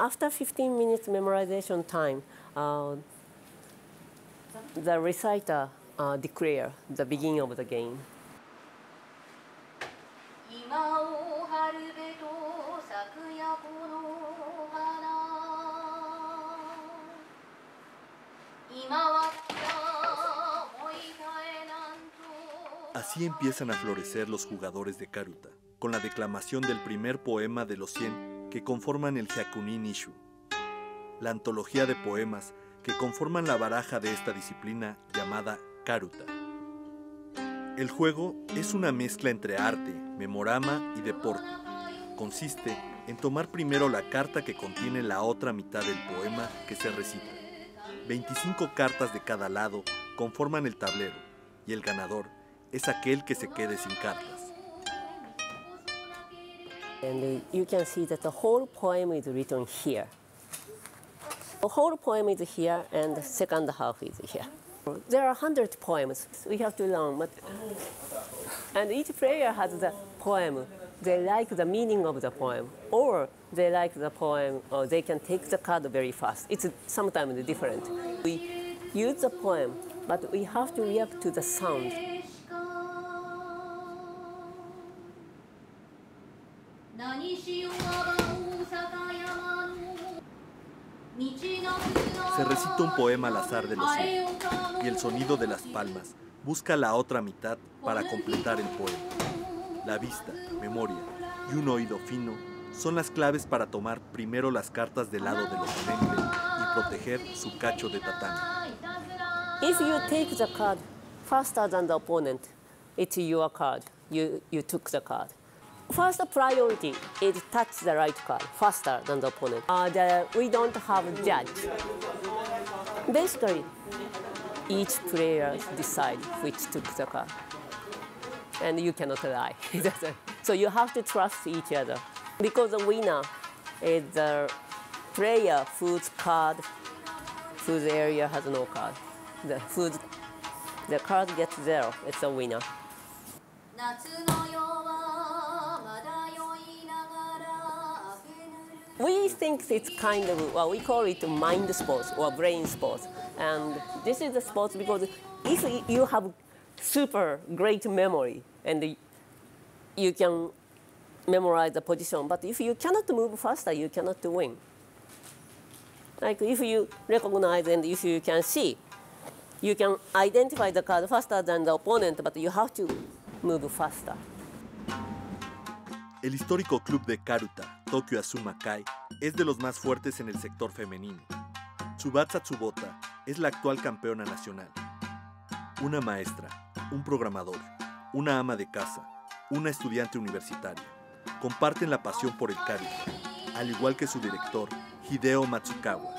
After 15 minutes memorization time, uh, the reciter uh, declare the beginning of the game. Así empiezan a florecer los jugadores de Karuta, con la declamación del primer poema de los 100 que conforman el Hyakunin Ishu, la antología de poemas que conforman la baraja de esta disciplina llamada Karuta. El juego es una mezcla entre arte, memorama y deporte. Consiste en tomar primero la carta que contiene la otra mitad del poema que se recita. 25 cartas de cada lado conforman el tablero y el ganador es aquel que se quede sin cartas. And you can see that the whole poem is written here. The whole poem is here and the second half is here. There are 100 poems we have to learn, but, and each player has the poem. They like the meaning of the poem, or they like the poem, or they can take the card very fast. It's sometimes different. We use the poem, but we have to react to the sound. Se recita un poema al azar de los siete y el sonido de las palmas busca la otra mitad para completar el poema. La vista, memoria y un oído fino son las claves para tomar primero las cartas del lado del oponente y proteger su cacho de tatami. If you take the card faster than the opponent, it's your card. You, you took the card. First priority is touch the right card faster than the opponent. Uh, the, we don't have judge. Basically, each player decides which took the card. And you cannot lie. so you have to trust each other. Because the winner is the player whose card, whose area has no card. The, whose, the card gets zero, it's a winner. think it's kind of, well, we call it mind sports or brain sports. And this is a sport because if you have super great memory and you can memorize the position, but if you cannot move faster, you cannot win. Like if you recognize and if you can see, you can identify the card faster than the opponent, but you have to move faster. El histórico club de Karuta, Tokyo Azuma Kai, es de los más fuertes en el sector femenino. Tsubasa Tsubota es la actual campeona nacional. Una maestra, un programador, una ama de casa, una estudiante universitaria, comparten la pasión por el Karuta al igual que su director, Hideo Matsukawa,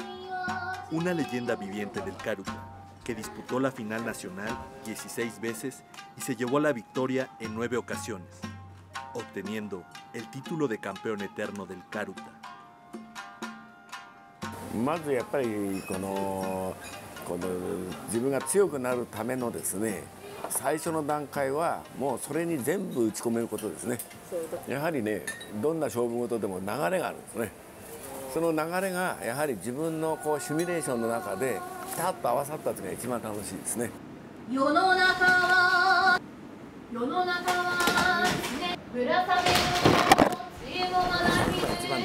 una leyenda viviente del Karuta que disputó la final nacional 16 veces y se llevó a la victoria en nueve ocasiones, obteniendo el título de campeón eterno del Karuta. まずやっぱりこのこの自分が強くなるためのですね最初の段階はもうそれに全部打ち込めることですねやはりねどんな勝負事でも流れがあるんですねその流れがやはり自分のこうシミュレーションの中でピタッと合わさった時が一番楽しいですね世の中は世の中は、ぶら下げ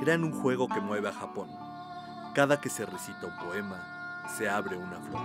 crean un juego que mueve a Japón. Cada que se recita un poema, se abre una flor.